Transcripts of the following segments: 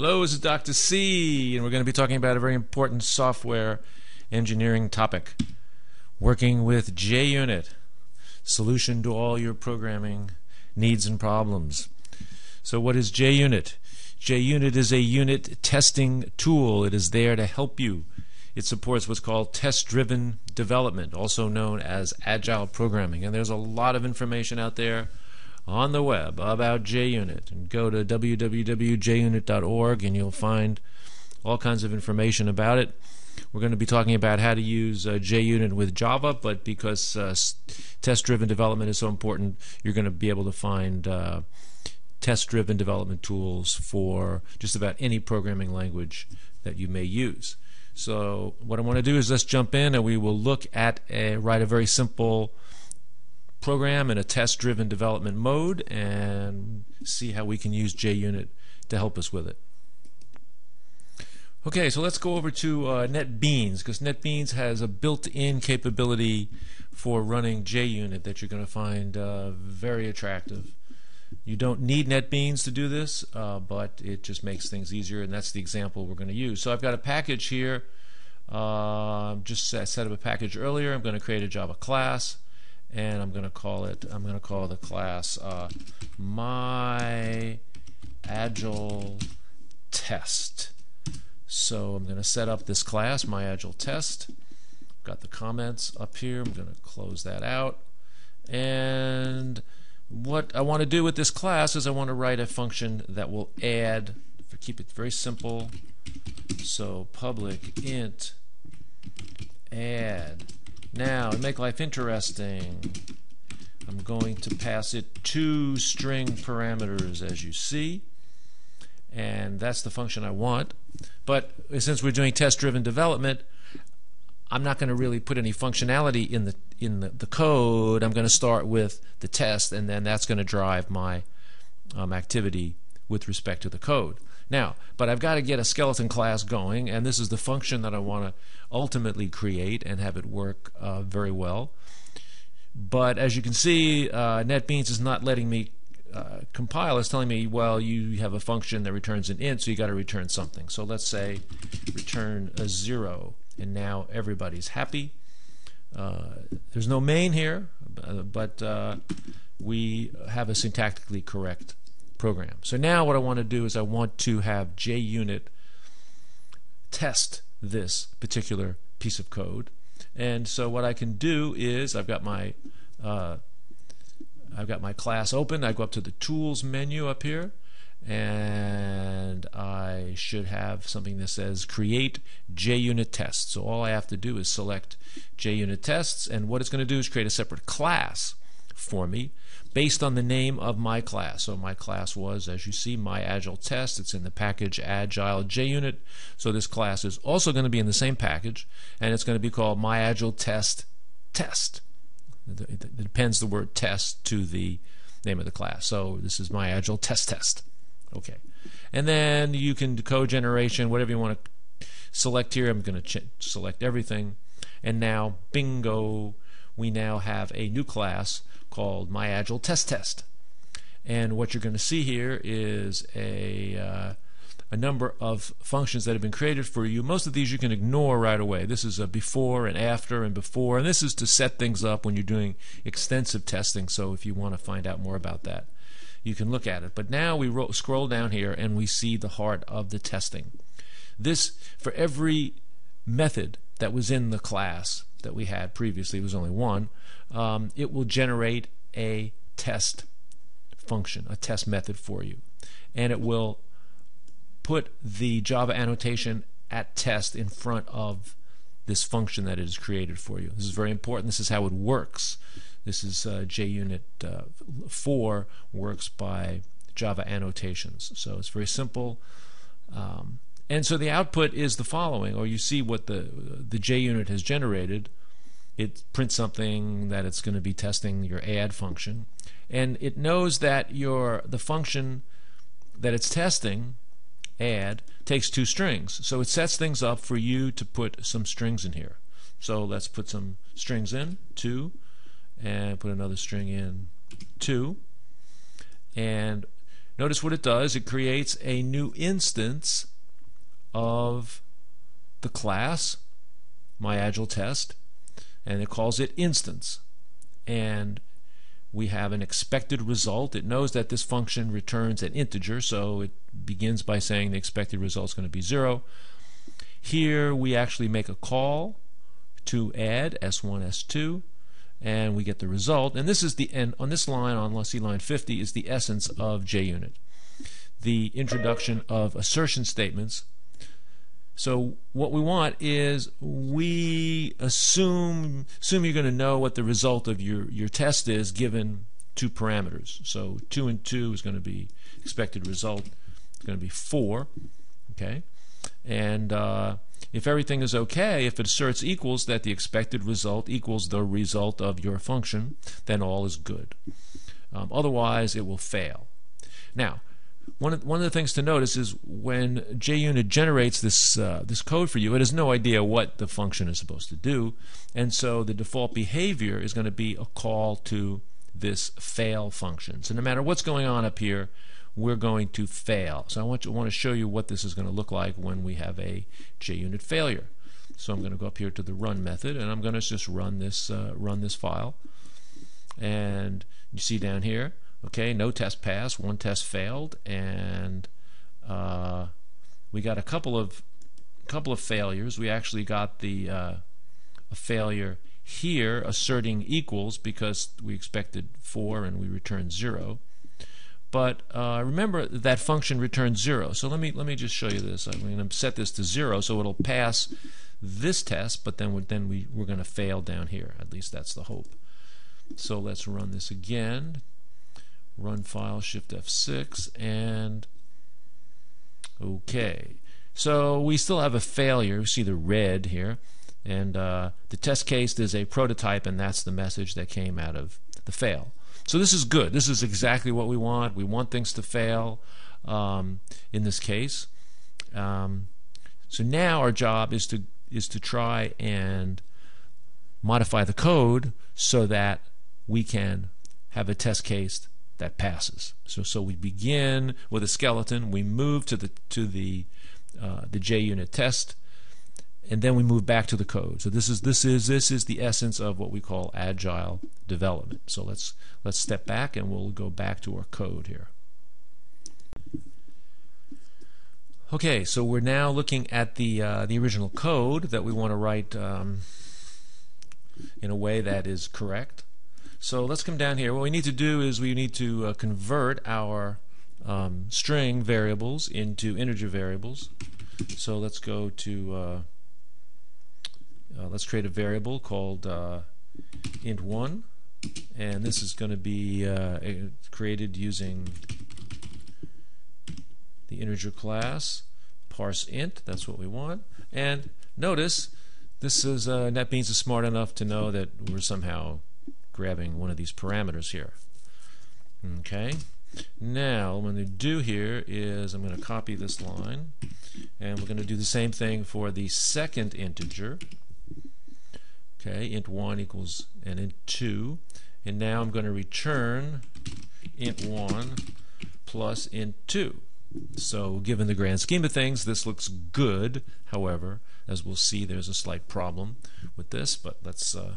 Hello, this is Dr. C, and we're going to be talking about a very important software engineering topic working with JUnit, solution to all your programming needs and problems. So, what is JUnit? JUnit is a unit testing tool, it is there to help you. It supports what's called test driven development, also known as agile programming, and there's a lot of information out there on the web about JUnit. And go to www.junit.org and you'll find all kinds of information about it. We're going to be talking about how to use uh, JUnit with Java, but because uh, test driven development is so important, you're going to be able to find uh, test driven development tools for just about any programming language that you may use. So, what I want to do is let's jump in and we will look at a, write a very simple program in a test driven development mode and see how we can use JUnit to help us with it. Okay, so let's go over to uh, NetBeans because NetBeans has a built-in capability for running JUnit that you're going to find uh, very attractive. You don't need NetBeans to do this, uh, but it just makes things easier, and that's the example we're going to use. So I've got a package here. Uh, just set up a package earlier. I'm going to create a Java class and I'm going to call it I'm going to call the class uh, my agile test. So I'm going to set up this class my agile test. Got the comments up here. I'm going to close that out. And what I want to do with this class is I want to write a function that will add keep it very simple so public int add now, to make life interesting, I'm going to pass it two string parameters as you see. And that's the function I want. But since we're doing test-driven development, I'm not going to really put any functionality in the in the, the code. I'm going to start with the test, and then that's going to drive my um, activity with respect to the code. Now, but I've got to get a skeleton class going, and this is the function that I want to ultimately create and have it work uh, very well. But as you can see, uh, NetBeans is not letting me uh, compile. It's telling me, well, you have a function that returns an int, so you got to return something. So let's say return a zero, and now everybody's happy. Uh, there's no main here, but uh, we have a syntactically correct program. So now what I want to do is I want to have JUnit test this particular piece of code. And so what I can do is I've got my uh, I've got my class open. I go up to the Tools menu up here, and I should have something that says Create JUnit Tests. So all I have to do is select JUnit Tests, and what it's going to do is create a separate class for me based on the name of my class. So my class was, as you see, my Agile test. It's in the package Agile JUnit. So this class is also going to be in the same package, and it's going to be called my Agile test test. It depends the word test to the name of the class. So this is my Agile test test. Okay. And then you can code generation, whatever you want to select here. I'm going to select everything. And now, bingo, we now have a new class called My Agile Test Test. And what you're going to see here is a, uh, a number of functions that have been created for you. Most of these you can ignore right away. This is a before and after and before, and this is to set things up when you're doing extensive testing. So if you want to find out more about that, you can look at it. But now we ro- scroll down here and we see the heart of the testing. This, for every method that was in the class that we had previously, was only one, um, it will generate a test function, a test method for you. And it will put the Java annotation at test in front of this function that it has created for you. This is very important. This is how it works. This is uh, JUnit uh, 4 works by Java annotations. So it's very simple. Um, and so the output is the following, or you see what the the JUnit has generated. It prints something that it's going to be testing your add function. And it knows that your the function that it's testing add takes two strings. So it sets things up for you to put some strings in here. So let's put some strings in two and put another string in two. And notice what it does. It creates a new instance of the class, my Agile test, and it calls it instance. And we have an expected result. It knows that this function returns an integer, so it begins by saying the expected result is going to be 0. Here we actually make a call to add S1, S2, and we get the result. And this is the end on this line, on let's see line 50, is the essence of JUnit. The introduction of assertion statements. So what we want is we assume assume you're going to know what the result of your, your test is given two parameters. So 2 and 2 is going to be expected result. It's going to be 4. Okay? And uh, if everything is okay, if it asserts equals that the expected result equals the result of your function, then all is good. Um, otherwise, it will fail. Now, one of, one of the things to notice is when JUnit generates this uh, this code for you, it has no idea what the function is supposed to do, and so the default behavior is going to be a call to this fail function. So no matter what's going on up here, we're going to fail. So I want, to, want to show you what this is going to look like when we have a JUnit failure. So I'm going to go up here to the run method and I'm going to just run this uh, run this file. And you see down here, okay, no test passed, one test failed, and uh, we got a couple of couple of failures. We actually got the uh, a failure here asserting equals because we expected 4 and we returned 0 but uh, remember that function returns zero. So let me let me just show you this. I'm going to set this to zero, so it'll pass this test, but then we're, then we we're going to fail down here. At least that's the hope. So let's run this again. Run file, Shift F6, and okay. So we still have a failure. See the red here, and uh, the test case is a prototype, and that's the message that came out of the fail. So this is good. This is exactly what we want. We want things to fail um, in this case. Um, so now our job is to is to try and modify the code so that we can have a test case that passes. So so we begin with a skeleton. We move to the to the uh, the JUnit test and then we move back to the code. So this is this is this is the essence of what we call agile development. So let's let's step back and we'll go back to our code here. Okay, so we're now looking at the uh, the original code that we want to write um, in a way that is correct. So let's come down here. What we need to do is we need to uh, convert our um, string variables into integer variables. So let's go to uh, uh, let's create a variable called uh, int1 and this is going to be uh, created using the integer class parse int that's what we want and notice this is uh, NetBeans is smart enough to know that we're somehow grabbing one of these parameters here okay now what I'm going to do here is I'm going to copy this line and we're going to do the same thing for the second integer Okay, int1 equals and int 2. And now I'm going to return int1 plus int 2. So given the grand scheme of things, this looks good. However, as we'll see, there's a slight problem with this, but let's uh,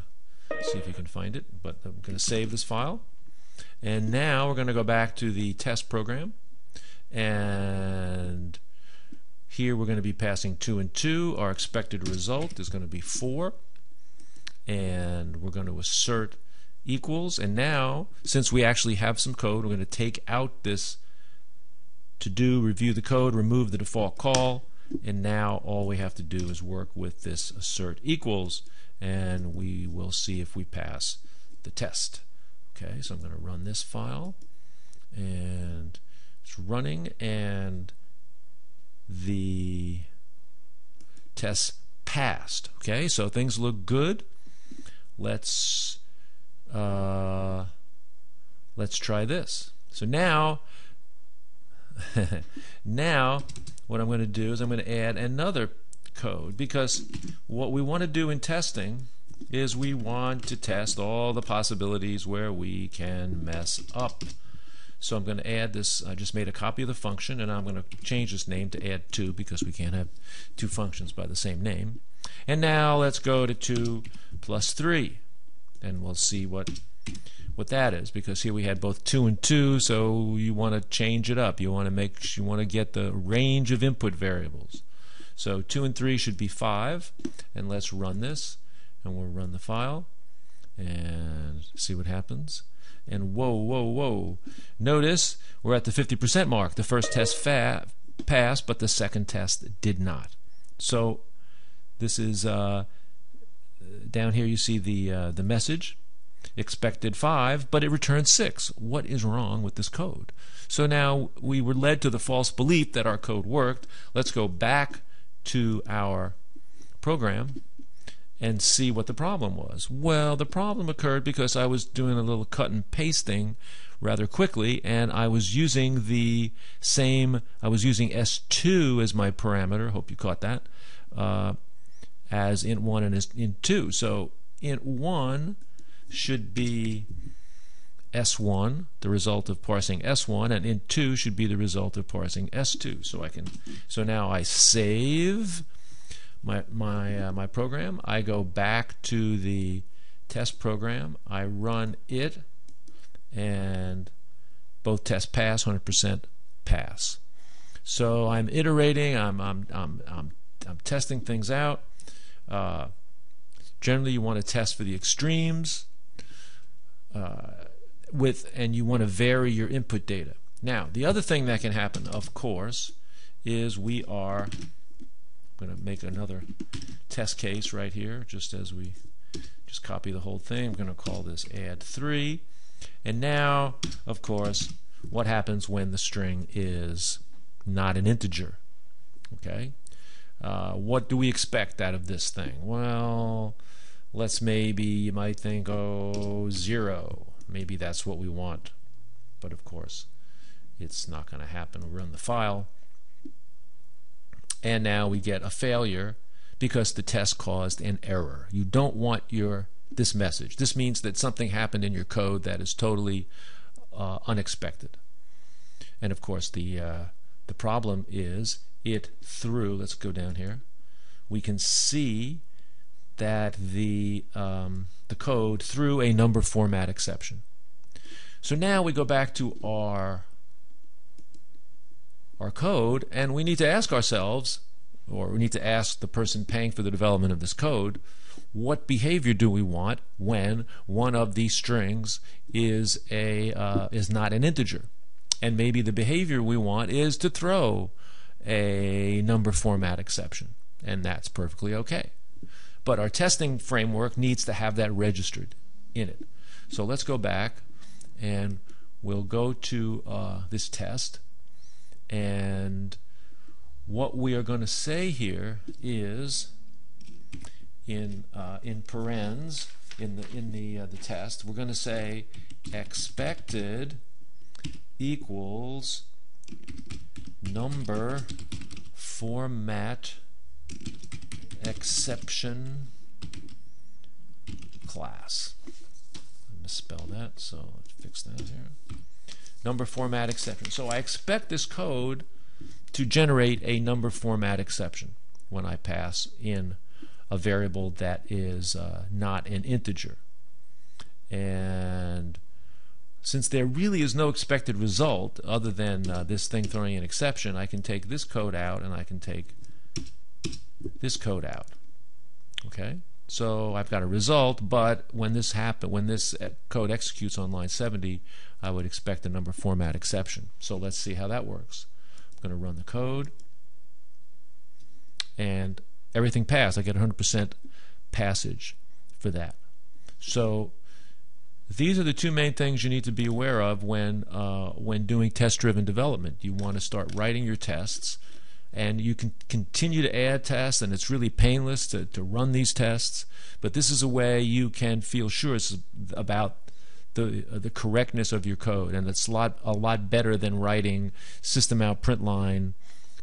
see if you can find it. But I'm going to save this file. And now we're going to go back to the test program. And here we're going to be passing 2 and 2. Our expected result is going to be 4 and we're going to assert equals and now since we actually have some code we're going to take out this to do review the code remove the default call and now all we have to do is work with this assert equals and we will see if we pass the test. Okay so I'm going to run this file and it's running and the test passed. Okay so things look good. Let's uh, let's try this. So now, now what I'm going to do is I'm going to add another code because what we want to do in testing is we want to test all the possibilities where we can mess up. So I'm going to add this. I just made a copy of the function, and I'm going to change this name to add 2 because we can't have two functions by the same name. And now let's go to 2 plus 3, and we'll see what what that is because here we had both 2 and 2 so you want to change it up you want to make you want to get the range of input variables so 2 and 3 should be 5 and let's run this and we'll run the file and see what happens and whoa whoa whoa notice we're at the 50% mark the first test fa- passed but the second test did not so this is uh, down here you see the uh, the message expected 5, but it returned 6. What is wrong with this code? So now we were led to the false belief that our code worked. Let's go back to our program and see what the problem was. Well, the problem occurred because I was doing a little cut and pasting rather quickly and I was using the same, I was using S2 as my parameter, hope you caught that, uh, as int1 and int2. So int1 should be S1, the result of parsing S1, and int2 should be the result of parsing S2. So I can, so now I save my my uh, my program. I go back to the test program. I run it, and both tests pass, 100% pass. So I'm iterating. I'm I'm I'm I'm, I'm testing things out. Uh, generally, you want to test for the extremes uh, with and you want to vary your input data. Now, the other thing that can happen, of course, is we are going to make another test case right here, just as we just copy the whole thing. I'm going to call this add 3. And now, of course, what happens when the string is not an integer? Okay. Uh, what do we expect out of this thing? Well, let's maybe, you might think, oh, zero. Maybe that's what we want. But of course, it's not going to happen. we run the file. And now we get a failure because the test caused an error. You don't want your this message. This means that something happened in your code that is totally uh, unexpected. And of course, the uh, the problem is it threw. Let's go down here. We can see that the um, the code threw a number format exception. So now we go back to our our code and we need to ask ourselves or we need to ask the person paying for the development of this code what behavior do we want when one of these strings is a uh, is not an integer and maybe the behavior we want is to throw a number format exception and that's perfectly okay but our testing framework needs to have that registered in it. So let's go back and we'll go to uh, this test. And what we are going to say here is in uh, in parens in the in the uh, the test we're going to say expected equals number format exception class. I misspelled that, so let's fix that here. Number format exception. So I expect this code to generate a number format exception when I pass in a variable that is uh, not an integer. And since there really is no expected result other than uh, this thing throwing an exception, I can take this code out and I can take this code out. Okay? So I've got a result, but when this happen, when this uh, code executes on line 70, I would expect a number format exception. So let's see how that works. I'm going to run the code, and everything passed. I get 100% passage for that. So these are the two main things you need to be aware of when uh, when doing test-driven development. You want to start writing your tests and you can continue to add tests and it's really painless to, to run these tests. But this is a way you can feel sure about the uh, the correctness of your code and it's a lot a lot better than writing system out print line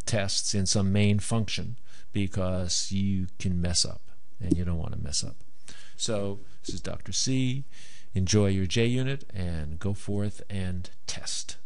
tests in some main function because you can mess up and you don't want to mess up. So this is Dr. C. Enjoy your JUnit and go forth and test